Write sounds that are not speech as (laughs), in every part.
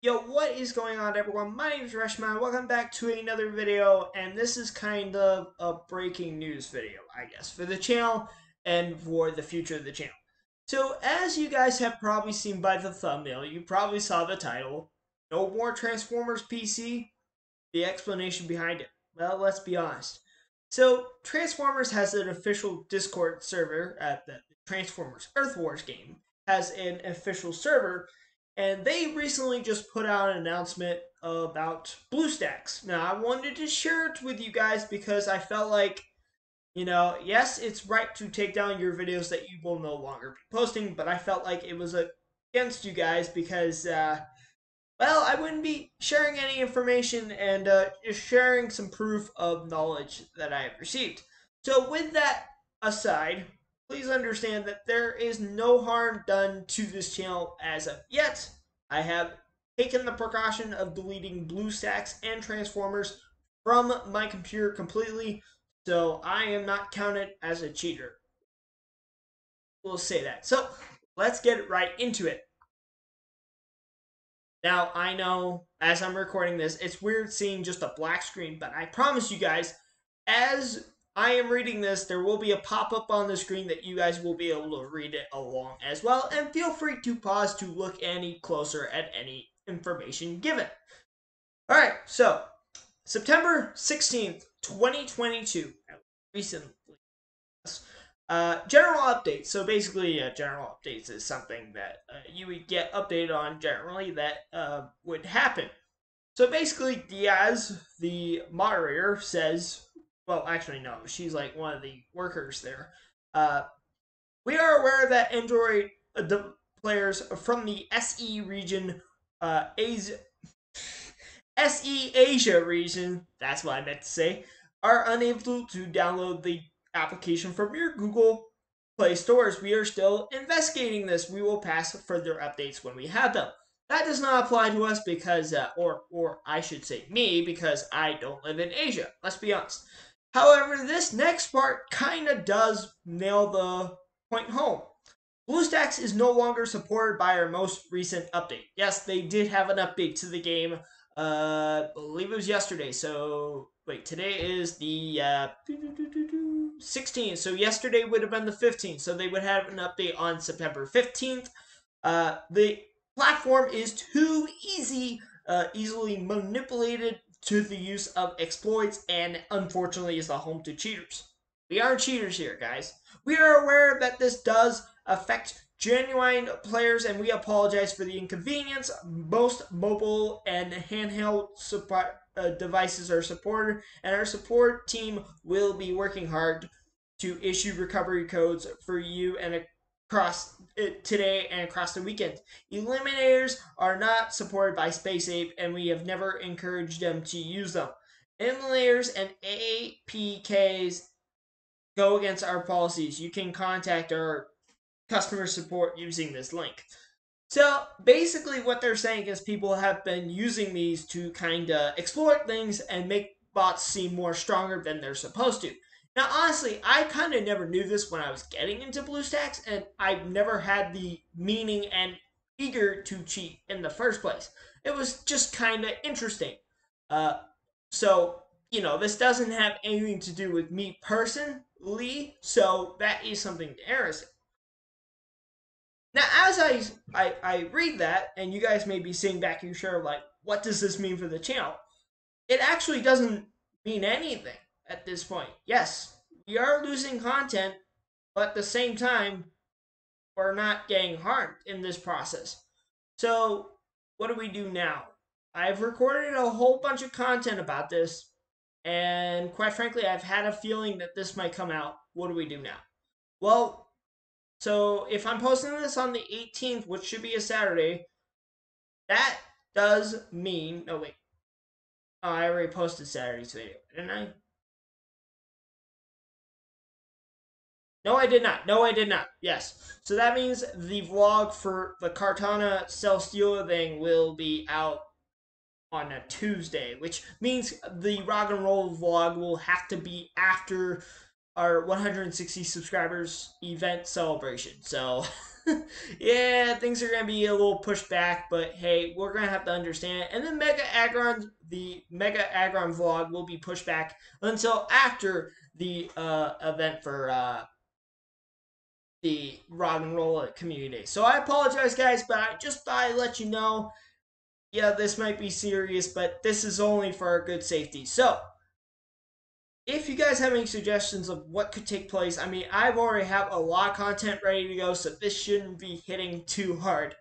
Yo, what is going on everyone? My name is ReshiMine. Welcome back to another video, and this is kind of a breaking news video, I guess, for the channel and for the future of the channel. So, as you guys have probably seen by the thumbnail, you probably saw the title, No More Transformers PC, the explanation behind it. Well, let's be honest. So, Transformers has an official Discord server at the Transformers Earth Wars game, has an official server, and they recently just put out an announcement about BlueStacks. Now, I wanted to share it with you guys because I felt like, you know, yes, it's right to take down your videos that you will no longer be posting, but I felt like it was against you guys because, uh, well, I wouldn't be sharing any information and uh, just sharing some proof of knowledge that I have received. So, with that aside, please understand that there is no harm done to this channel as of yet. I have taken the precaution of deleting BlueStacks and Transformers from my computer completely, so I am not counted as a cheater. We'll say that. So, let's get right into it. Now, I know as I'm recording this, it's weird seeing just a black screen, but I promise you guys, as I am reading this, there will be a pop up on the screen that you guys will be able to read it along as well. And feel free to pause to look any closer at any information given. All right, so September 16th, 2022, recently. Uh, general updates. So basically, uh, general updates is something that uh, you would get updated on generally that uh, would happen. So basically, Diaz, the moderator, says well, actually, no, she's like one of the workers there. Uh, we are aware that Android uh, players from the SE region, uh, Asia, (laughs) SE Asia region, that's what I meant to say, are unable to download the application from your Google Play stores. We are still investigating this. We will pass further updates when we have them. That does not apply to us because, uh, or or I should say me, because I don't live in Asia. Let's be honest. However, this next part kind of does nail the point home. BlueStacks is no longer supported by our most recent update. Yes, they did have an update to the game. Uh, I believe it was yesterday. So wait, today is the uh, 16th. So yesterday would have been the 15th. So they would have an update on September 15th. Uh, the platform is too easy, uh, easily manipulated to the use of exploits and unfortunately is the home to cheaters. We are cheaters here, guys. We are aware that this does affect genuine players and we apologize for the inconvenience. Most mobile and handheld support, uh, devices are supported and our support team will be working hard to issue recovery codes for you and across today and across the weekend. Emulators are not supported by Space Ape, and we have never encouraged them to use them. Emulators and APKs go against our policies. You can contact our customer support using this link. So basically, what they're saying is people have been using these to kind of exploit things and make bots seem more stronger than they're supposed to. Now, honestly, I kind of never knew this when I was getting into BlueStacks, and I've never had the meaning and eager to cheat in the first place. It was just kind of interesting. Uh, so, you know, this doesn't have anything to do with me personally, so that is something interesting. Now, as I, I, I read that, and you guys may be sitting back and sure, like, what does this mean for the channel? It actually doesn't mean anything at this point. Yes, we are losing content, but at the same time, we're not getting harmed in this process. So, what do we do now? I've recorded a whole bunch of content about this, and quite frankly, I've had a feeling that this might come out. What do we do now? Well, so if I'm posting this on the 18th, which should be a Saturday, that does mean. No, wait. Oh, I already posted Saturday's video, didn't I? No, I did not. No, I did not. Yes. So that means the vlog for the Cartana Celestial thing will be out on a Tuesday, which means the rock and roll vlog will have to be after our 160 subscribers event celebration. So (laughs) yeah, things are gonna be a little pushed back, but hey, we're gonna have to understand. And then Mega Agron, the Mega Agron vlog will be pushed back until after the uh, event for uh, the Rock and Roll Community. So I apologize, guys, but I just thought I'd let you know. Yeah, this might be serious, but this is only for our good safety. So if you guys have any suggestions of what could take place, I mean, I've already have a lot of content ready to go, so this shouldn't be hitting too hard.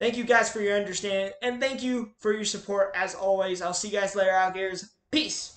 Thank you guys for your understanding, and thank you for your support as always. I'll see you guys later, alligators. Peace!